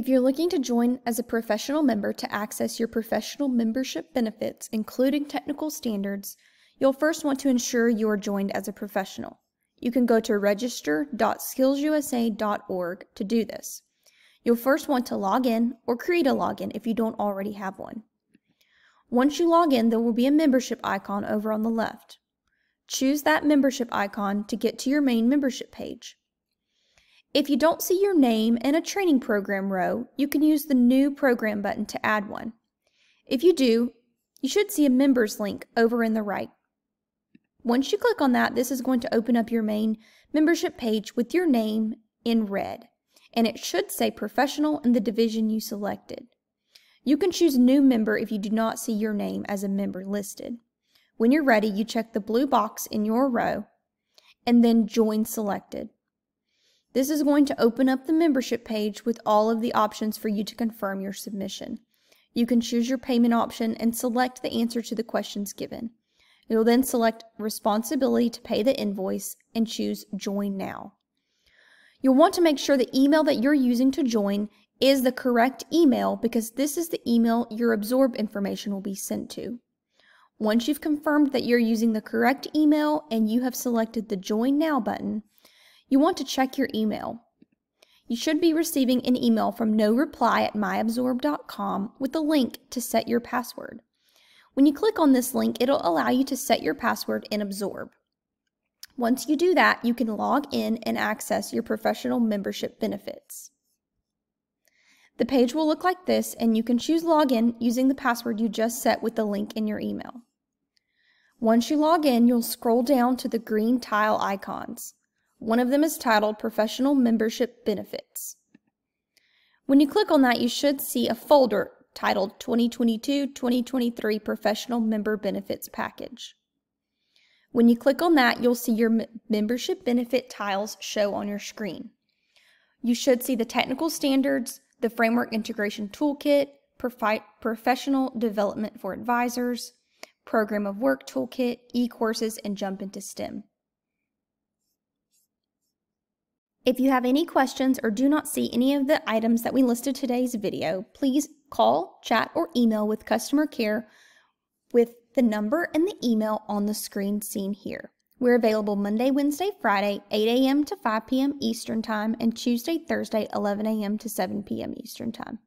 If you're looking to join as a professional member to access your professional membership benefits, including technical standards, you'll first want to ensure you are joined as a professional. You can go to register.skillsusa.org to do this. You'll first want to log in or create a login if you don't already have one. Once you log in, there will be a membership icon over on the left. Choose that membership icon to get to your main membership page. If you don't see your name in a training program row, you can use the New Program button to add one. If you do, you should see a members link over in the right. Once you click on that, this is going to open up your main membership page with your name in red, and it should say professional in the division you selected. You can choose new member if you do not see your name as a member listed. When you're ready, you check the blue box in your row and then join selected. This is going to open up the membership page with all of the options for you to confirm your submission. You can choose your payment option and select the answer to the questions given. You'll then select responsibility to pay the invoice and choose join now. You'll want to make sure the email that you're using to join is the correct email because this is the email your absorb information will be sent to. Once you've confirmed that you're using the correct email and you have selected the join now button, you want to check your email. You should be receiving an email from no reply at myabsorb.com with a link to set your password. When you click on this link, it'll allow you to set your password in Absorb. Once you do that, you can log in and access your professional membership benefits. The page will look like this, and you can choose login using the password you just set with the link in your email. Once you log in, you'll scroll down to the green tile icons. One of them is titled Professional Membership Benefits. When you click on that, you should see a folder titled 2022-2023 Professional Member Benefits Package. When you click on that, you'll see your membership benefit tiles show on your screen. You should see the technical standards, the Framework Integration Toolkit, profi- Professional Development for Advisors, Program of Work Toolkit, e-courses, and Jump into STEM. If you have any questions or do not see any of the items that we listed today's video, please call, chat, or email with customer care with the number and the email on the screen seen here. We're available Monday, Wednesday, Friday, 8 a.m. to 5 p.m. Eastern Time, and Tuesday, Thursday, 11 a.m. to 7 p.m. Eastern Time.